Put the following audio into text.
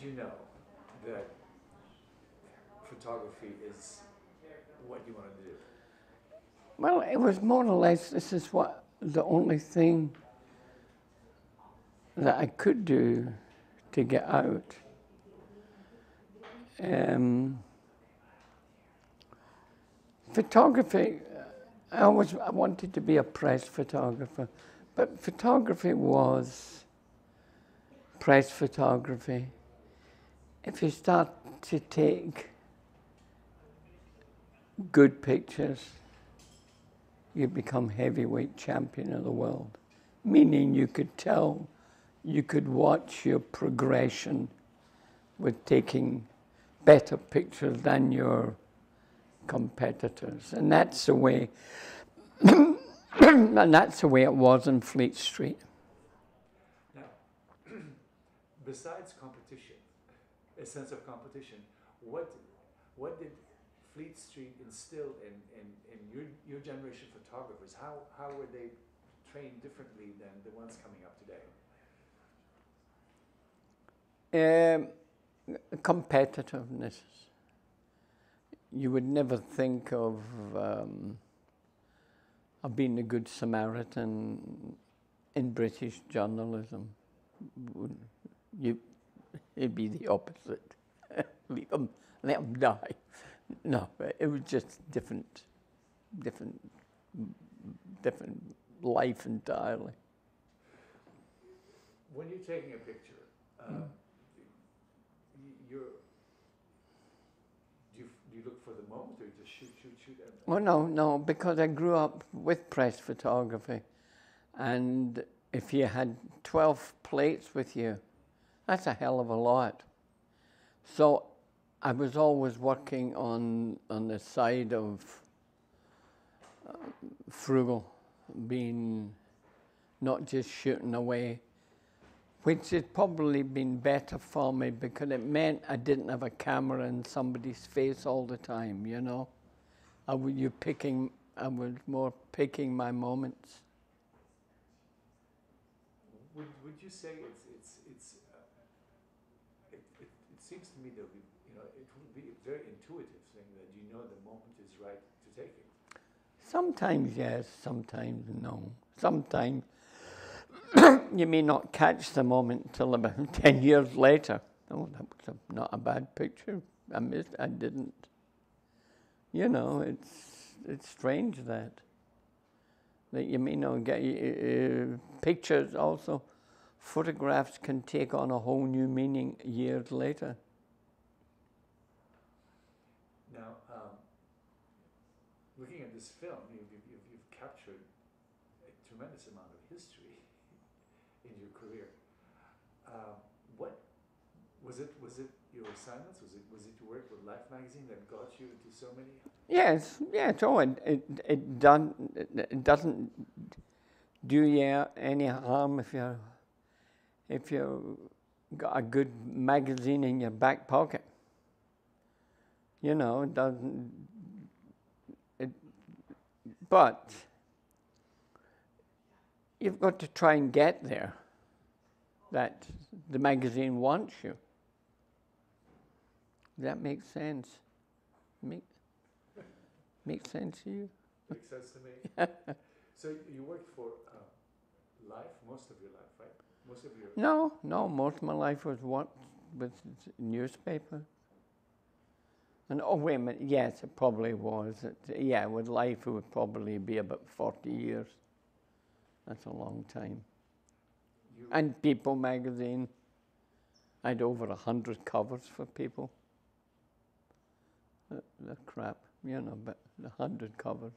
you know that photography is what you want to do? Well, it was more or less this is what the only thing that I could do to get out. Um, photography, I always I wanted to be a press photographer, but photography was press photography. If you start to take good pictures, you become heavyweight champion of the world. Meaning you could tell, you could watch your progression with taking better pictures than your competitors. And that's the way and that's the way it was in Fleet Street. Now, besides competition, a sense of competition, what what did Fleet Street instill in, in, in your, your generation of photographers? How, how were they trained differently than the ones coming up today? Um, competitiveness. You would never think of um, of being a good Samaritan in British journalism. You, it'd be the opposite. Leave them, let them die. No, it was just different, different, different life entirely. When you're taking a picture, uh, mm. you're do you, do you look for the moment or you just shoot, shoot, shoot? Well, no, no, because I grew up with press photography, and if you had twelve plates with you, that's a hell of a lot. So I was always working on on the side of uh, frugal, being not just shooting away, which had probably been better for me because it meant I didn't have a camera in somebody's face all the time. You know, I was you picking. I was more picking my moments. Would Would you say it's uh, it, it, it seems to me that we very intuitive thing that you know the moment is right to take it. Sometimes yes, sometimes no. Sometimes you may not catch the moment until about 10 years later. Oh, that was a, not a bad picture. I missed, I didn't. You know, it's, it's strange that. That you may not get uh, pictures also. Photographs can take on a whole new meaning years later. Now, um, looking at this film, you've, you've, you've captured a tremendous amount of history in your career. Uh, what was it? Was it your assignments? Was it was it your work with Life magazine that got you into so many? Yes, yeah. So it it it, done, it doesn't do you any harm if you if you got a good magazine in your back pocket. You know, it doesn't but you've got to try and get there that the magazine wants you. Does that make sense? Make, make sense to you? Makes sense to me. so you worked for uh, life, most of your life, right? Most of your no, no. Most of my life was what with newspaper. And oh, wait a minute, yes, it probably was. It, yeah, with life, it would probably be about 40 years. That's a long time. You and People magazine, I had over a 100 covers for People. The, the crap, you know, but 100 covers.